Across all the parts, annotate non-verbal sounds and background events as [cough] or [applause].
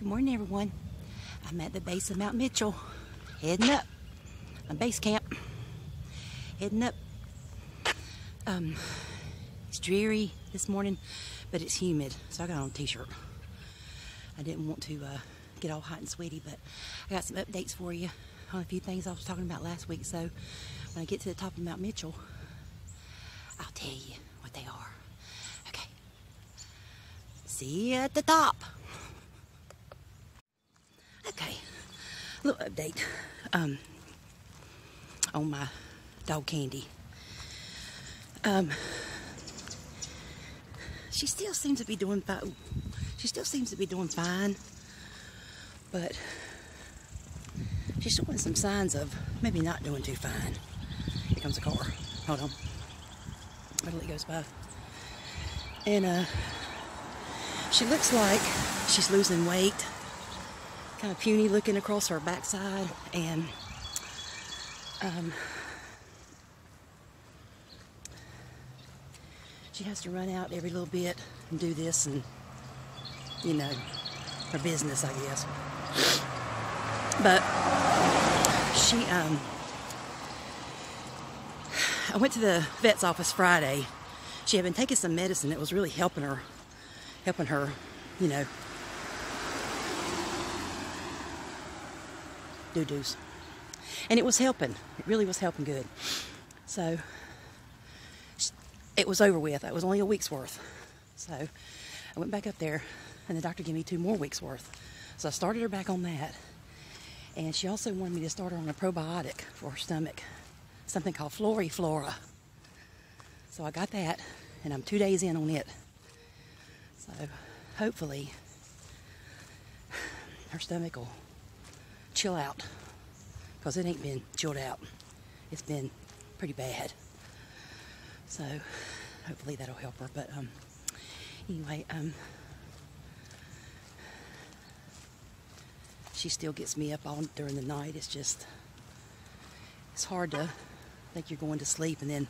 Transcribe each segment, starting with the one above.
Good morning, everyone. I'm at the base of Mount Mitchell, heading up. I'm base camp, heading up. Um, it's dreary this morning, but it's humid, so I got on a t-shirt. I didn't want to uh, get all hot and sweaty, but I got some updates for you on a few things I was talking about last week. So when I get to the top of Mount Mitchell, I'll tell you what they are. Okay. See you at the top. Okay, a little update um, on my dog Candy. Um, she still seems to be doing fine. She still seems to be doing fine, but she's showing some signs of maybe not doing too fine. Here comes a car. Hold on. Until it goes by. And uh, she looks like she's losing weight kind of puny looking across her backside and um, she has to run out every little bit and do this and you know her business I guess. But she um I went to the vet's office Friday. She had been taking some medicine that was really helping her helping her you know doo-doos. And it was helping. It really was helping good. So it was over with. It was only a week's worth. So I went back up there and the doctor gave me two more weeks worth. So I started her back on that. And she also wanted me to start her on a probiotic for her stomach, something called FortiFlora. So I got that and I'm two days in on it. So hopefully her stomach will chill out because it ain't been chilled out. It's been pretty bad. So hopefully that'll help her. But um, anyway, um, she still gets me up all during the night. It's just it's hard to think you're going to sleep and then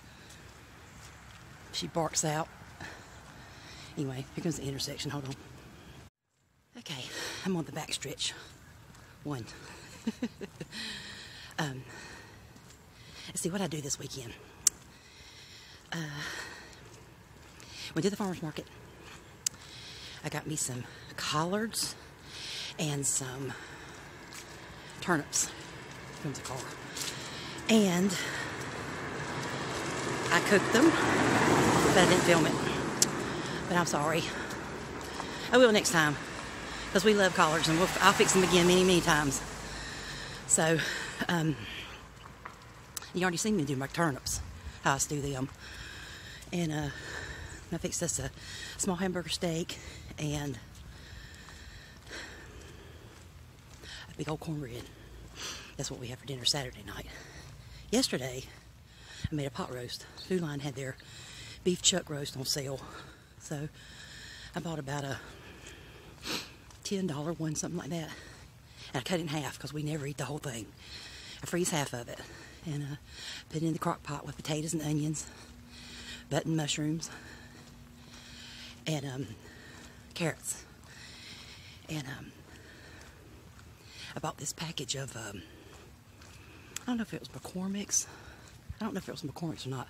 she barks out. Anyway, here comes the intersection. Hold on. Okay, I'm on the back stretch. One. [laughs] um, let's see what I do this weekend. Uh, went to the farmer's market. I got me some collards and some turnips from the car. And I cooked them, but I didn't film it. But I'm sorry. I will next time because we love collards and we'll, I'll fix them again many, many times. So, um, you already seen me do my turnips, how I stew them. And uh, I fixed us a small hamburger steak and a big old cornbread. That's what we have for dinner Saturday night. Yesterday, I made a pot roast. Food Lion had their beef chuck roast on sale. So I bought about a $10 one, something like that. And I cut it in half because we never eat the whole thing. I freeze half of it and uh, put it in the crock pot with potatoes and onions, button mushrooms, and um, carrots. And um, I bought this package of, um, I don't know if it was McCormick's. I don't know if it was McCormick's or not,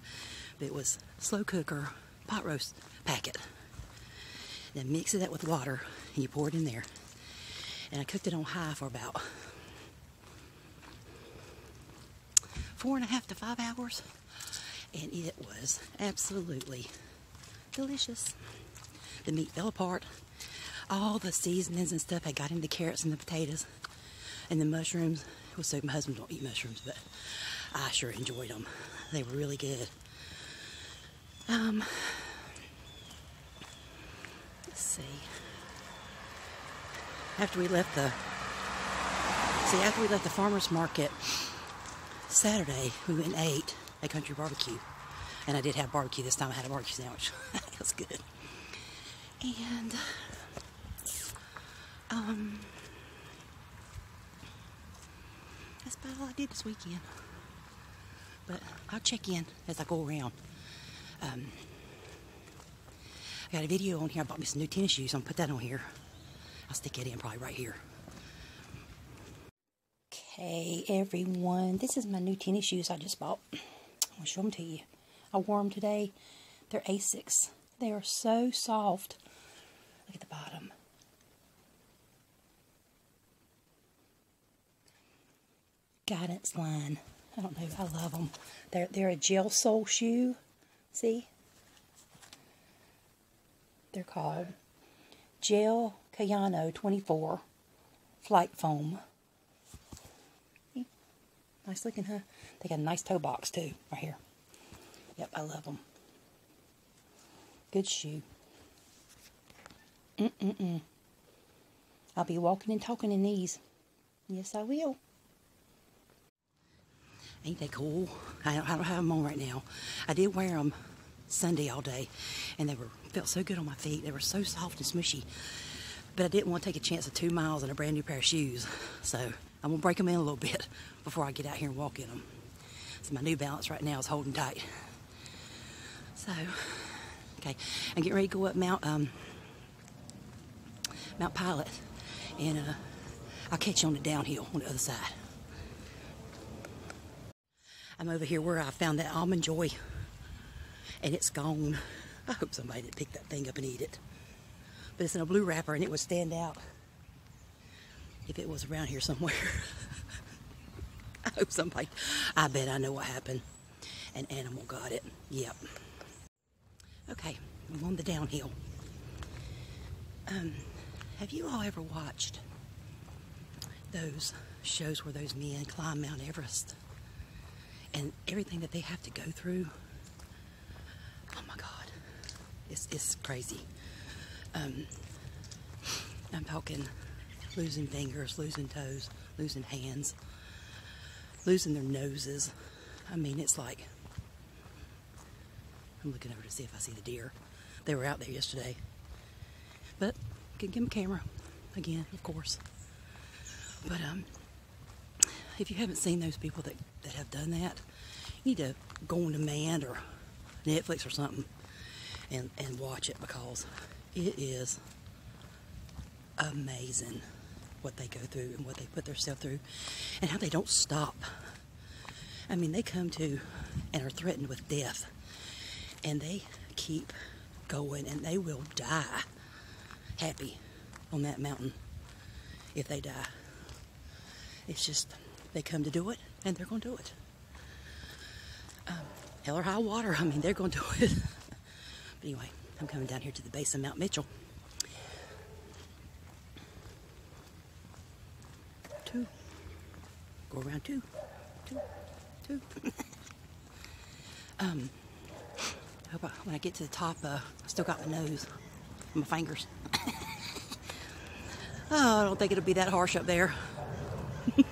but it was slow cooker pot roast packet. Then mix it up with water and you pour it in there. And I cooked it on high for about four and a half to five hours. And it was absolutely delicious. The meat fell apart. All the seasonings and stuff had got in the carrots and the potatoes and the mushrooms. Well, so my husband don't eat mushrooms, but I sure enjoyed them. They were really good. Um, let's see after we left the see after we left the farmers market Saturday, we went and ate a Country Barbecue, and I did have barbecue this time. I had a barbecue sandwich. [laughs] it was good, and um, that's about all I did this weekend. But I'll check in as I go around. Um, I got a video on here. I bought me some new tennis shoes. I'm gonna put that on here. I'll stick it in probably right here. Okay, everyone, this is my new tennis shoes I just bought. [clears throat] I'll show them to you. I wore them today. They're Asics. They are so soft. Look at the bottom. Guidance line. I don't know. I love them. They're they're a gel sole shoe. See? They're called Gel Kayano 24 FlyteFoam. Nice looking, huh? They got a nice toe box too, right here. Yep, I love them. Good shoe. Mm-mm-mm. I'll be walking and talking in these. Yes, I will. Ain't they cool? I don't, I don't have them on right now. I did wear them Sunday all day, and they were felt so good on my feet. They were so soft and smushy. But I didn't want to take a chance of two miles in a brand new pair of shoes, so I'm gonna break them in a little [laughs] bit before I get out here and walk in them. So my New Balance right now is holding tight. So, okay, I'm getting ready to go up Mount um, Mount Pilot, and uh, I'll catch you on the downhill on the other side. I'm over here where I found that almond joy, and it's gone. I hope somebody didn't pick that thing up and eat it. But it's in a blue wrapper, and it would stand out if it was around here somewhere. [laughs] I hope somebody. I bet I know what happened. An animal got it. Yep. Okay, I'm on the downhill. Um, have you all ever watched those shows where those men climb Mount Everest and everything that they have to go through? Oh my God, it's it's crazy. Um, I'm talking losing fingers, losing toes, losing hands, losing their noses. I mean, it's like I'm looking over to see if I see the deer. They were out there yesterday. But can give them a camera again, of course. But um, if you haven't seen those people that, that have done that, you need to go on demand or Netflix or something and, and watch it because it is amazing what they go through and what they put themselves through and how they don't stop. I mean, they come to and are threatened with death and they keep going and they will die happy on that mountain if they die. It's just they come to do it and they're going to do it. Um, hell or high water, I mean, they're going to do it. [laughs] but anyway, I'm coming down here to the base of Mount Mitchell. Two. Go around two. Two. Two. [laughs] um, I hope I, when I get to the top, uh, I still got my nose, my fingers. [laughs] oh, I don't think it'll be that harsh up there. [laughs]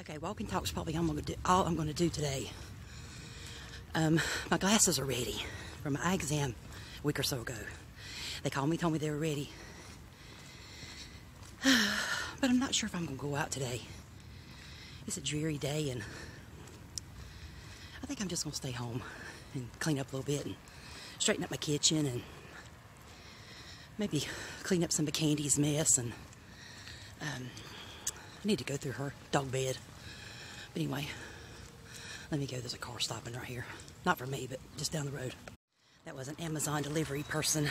okay, walking talk's probably I'm gonna do, all I'm going to do today. Um, my glasses are ready for my eye exam a week or so ago. They called me, told me they were ready. [sighs] but I'm not sure if I'm going to go out today. It's a dreary day and I think I'm just going to stay home and clean up a little bit and straighten up my kitchen and maybe clean up some of Candy's mess and um, I need to go through her dog bed. But anyway, let me go. There's a car stopping right here. Not for me, but just down the road. That was an Amazon delivery person.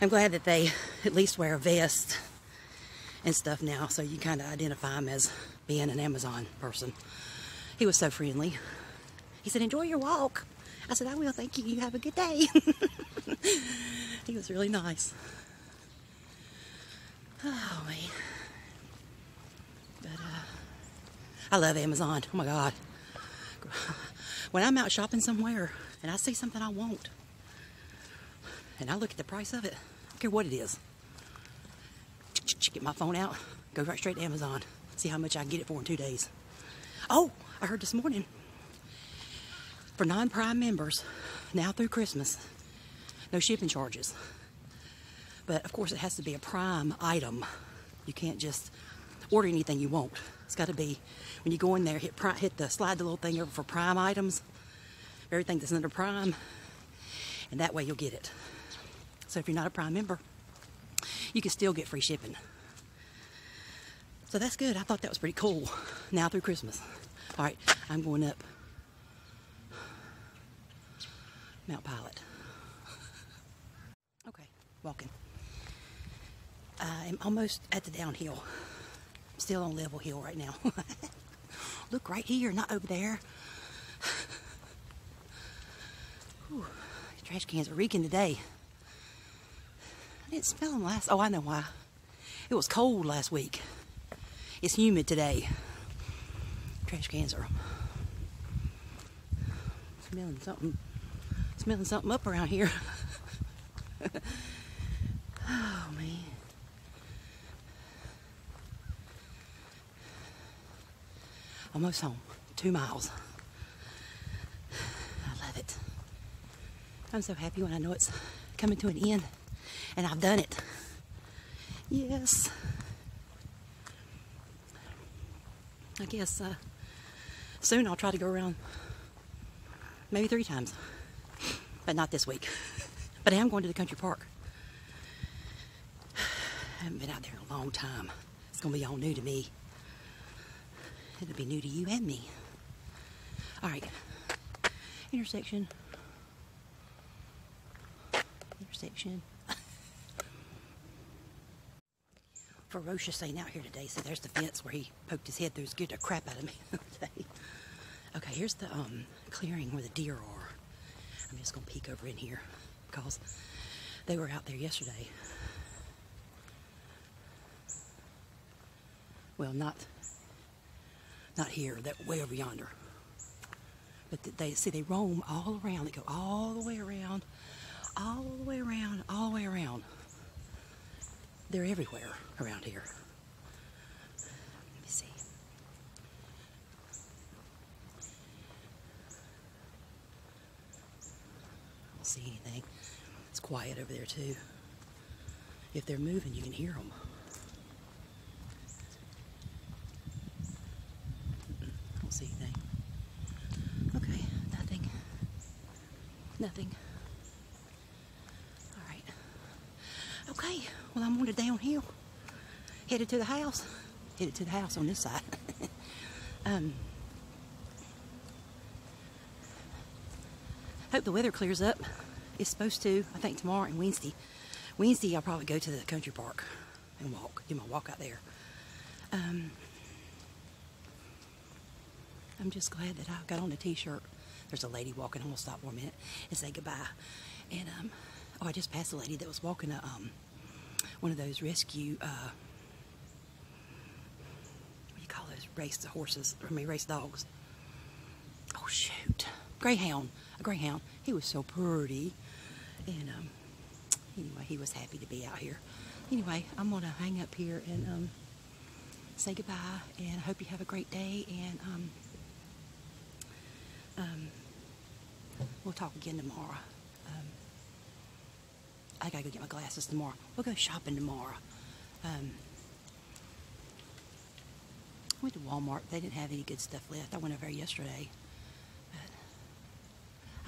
I'm glad that they at least wear a vest and stuff now so you kind of identify them as being an Amazon person. He was so friendly. He said, Enjoy your walk. I said, I will, thank you. You have a good day. [laughs] he was really nice. Oh, man. But, uh, I love Amazon. Oh, my God. When I'm out shopping somewhere and I see something I want, and I look at the price of it, I don't care what it is. Get my phone out, go right straight to Amazon, see how much I can get it for in two days. Oh, I heard this morning for non prime members, now through Christmas, no shipping charges. But of course, it has to be a prime item. You can't just order anything you want. It's got to be when you go in there, hit hit the slide the little thing over for prime items, everything that's under prime, and that way you'll get it. So if you're not a prime member, you can still get free shipping. So that's good. I thought that was pretty cool. Now through Christmas. All right, I'm going up Mount Pilot. [laughs] Okay, walking. I'm almost at the downhill. I'm Still on level hill right now. [laughs] Look right here, not over there. Whew, trash cans are reeking today. I didn't smell them last. Oh, I know why. It was cold last week. It's humid today. Trash cans are smelling something. Smelling something up around here. [laughs] oh man. Almost home. Two miles. I love it. I'm so happy when I know it's coming to an end and I've done it. Yes. I guess uh, soon I'll try to go around maybe three times, but not this week. [laughs] But I am going to the country park. I [sighs] haven't been out there in a long time. It's going to be all new to me. It'll be new to you and me. All right. Intersection. [laughs] Ferocious ain't out here today, so there's the fence where he poked his head through, scared the crap out of me [laughs] today. Okay, here's the um, clearing where the deer are. I'm just gonna peek over in here because they were out there yesterday. Well, not not here, that way over yonder. But they see they roam all around. They go all the way around, all the way around, all the way around. They're everywhere around here. Let me see. Don't see anything. It's quiet over there too. If they're moving, you can hear them. I don't see anything. Okay, nothing. Nothing. All right. Okay, well, I'm on the downhill. Headed to the house. Headed to the house on this side. [laughs] um, hope the weather clears up. It's supposed to, I think, tomorrow and Wednesday. Wednesday, I'll probably go to the country park and walk, do my walk out there. Um, I'm just glad that I got on the t-shirt. There's a lady walking. I'm gonna stop for a minute and say goodbye. And um, oh, I just passed a lady that was walking a um, one of those rescue. Uh, what do you call those? Race the horses. I mean, race dogs. Oh shoot, greyhound. A greyhound. He was so pretty. And um, anyway, he was happy to be out here. Anyway, I'm gonna hang up here and um, say goodbye. And I hope you have a great day. And um, um, we'll talk again tomorrow. I gotta go get my glasses tomorrow. We'll go shopping tomorrow. Um, I went to Walmart. They didn't have any good stuff left. I went over there yesterday. But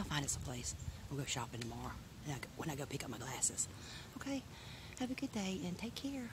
I'll find it someplace. We'll go shopping tomorrow when I go pick up my glasses. Okay? Have a good day and take care.